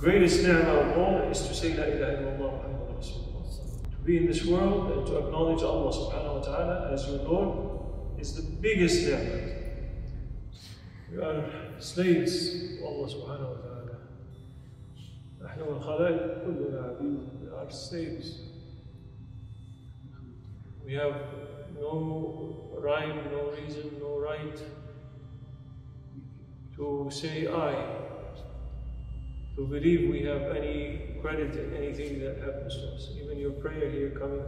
greatest ni'mah of all is to say La ilaha illallah Muhammad Rasulullah. To be in this world and to acknowledge Allah subhanahu wa ta'ala as your Lord is the biggest ni'mah. We are slaves of Allah subhanahu wa ta'ala. نحن والخلائق كلنا عبيد. We are slaves. We have no rhyme, no reason, no right to say I, to believe we have any credit in anything that happens to us. Even your prayer here coming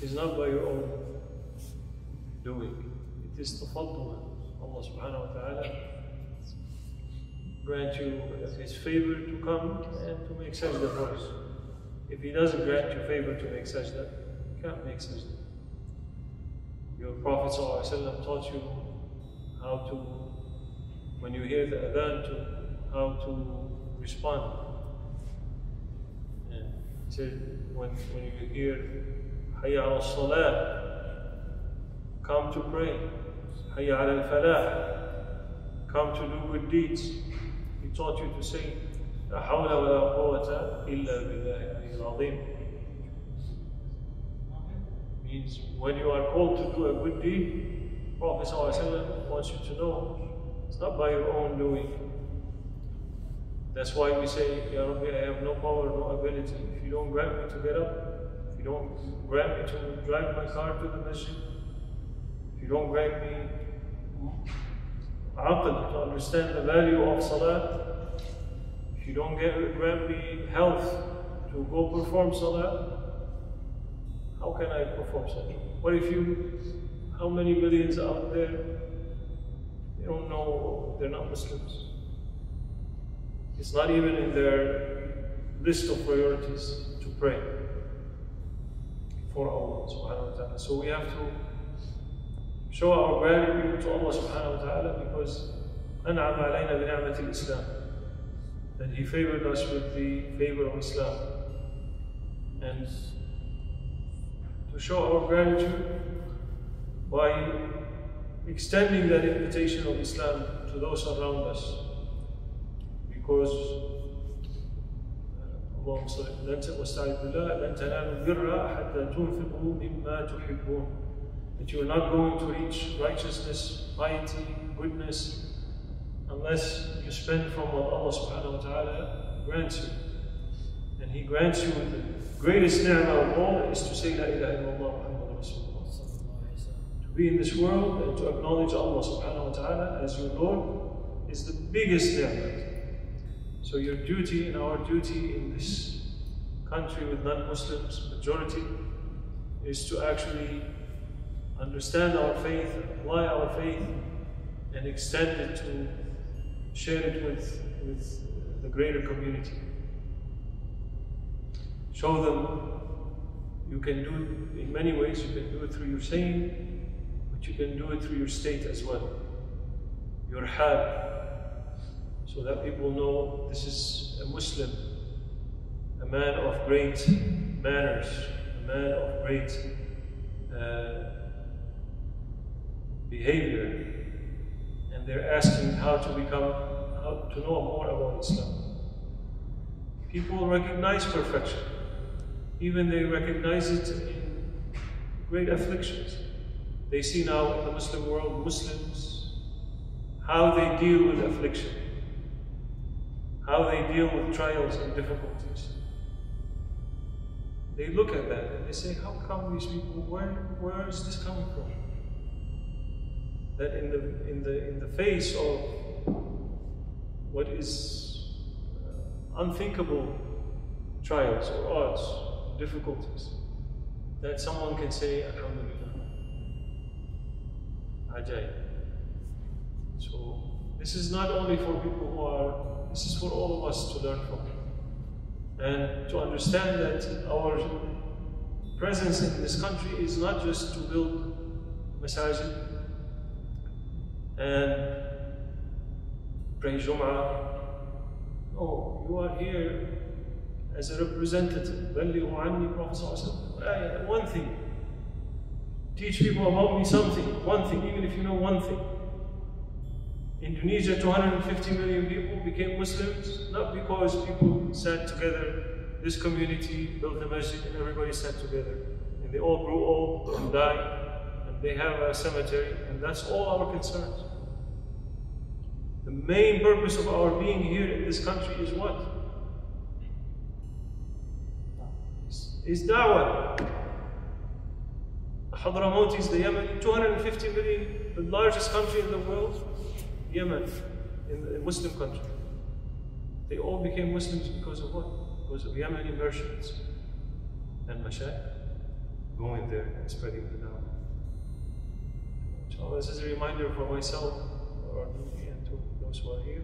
is not by your own doing. It is tafaddul. Allah subhanahu wa ta'ala grant you His favor to come and to make sajda for us. If He doesn't grant you favor to make sajda, you can't make sajda. Your Prophet ﷺ taught you how to, when you hear the adhan, to, how to respond. And he said, when, when you hear Hayya al Salah, come to pray. Hayya al Falah, come to do good deeds. He taught you to say, لا حول ولا قوة إلا بالله العظيم. Means when you are called to do a good deed, Prophet wants you to know it's not by your own doing. That's why we say, Ya Rabbi, I have no power, no ability. If you don't grant me to get up, if you don't grant me to drive my car to the masjid, if you don't grant me aql to understand the value of salah, if you don't get, grant me health to go perform salah, how can I perform salah? What if you, how many millions out there, they don't know they're not Muslims? It's not even in their list of priorities to pray for Allah subhanahu wa ta'ala. So we have to show our gratitude to Allah subhanahu wa ta'ala because أنعم علينا بنعمة الإسلام that He favored us with the favor of Islam and to show our gratitude by extending that invitation of Islam to those around us because اللهم صل لن واستعذ بالله لن تنالوا البر حتى تنفقوا مما تحبون that you are not going to reach righteousness, piety, goodness unless you spend from what Allah subhanahu wa ta'ala grants you. And He grants you the greatest ni'mah of all is to say La ilaha illallah Muhammad Rasulullah. To be in this world and to acknowledge Allah subhanahu wa ta'ala as your Lord is the biggest ni'mah. So your duty and our duty in this country with non-Muslims, majority, is to actually understand our faith, apply our faith, and extend it to share it with, with the greater community. Show them you can do it in many ways. You can do it through your saying, but you can do it through your state as well. Your hal, so that people know this is a Muslim, a man of great manners, a man of great uh, behavior, and they're asking how to become, how to know more about Islam. People recognize perfection, even they recognize it in great afflictions. They see now in the Muslim world Muslims how they deal with affliction how they deal with trials and difficulties. They look at that and they say, how come these people, where, where is this coming from? That in the, in the, in the face of what is uh, unthinkable trials or odds, difficulties, that someone can say, Alhamdulillah. Ajay. So, this is not only for people who are this is for all of us to learn from and to understand that our presence in this country is not just to build masajid and pray Jum'ah. No, you are here as a representative. One thing. Teach people about me something, one thing, even if you know one thing. Indonesia, 250 million people became Muslims, not because people sat together, this community built a masjid and everybody sat together. And they all grew old and died, and they have a cemetery, and that's all our concerns. The main purpose of our being here in this country is what? Is da'wah. Hadramaut is the Yemen, 250 million, the largest country in the world, Yemen, in the Muslim country. They all became Muslims because of what? Because of Yemeni merchants and mashayikh going there and spreading the da'wah. So this is a reminder for myself and to those who are here.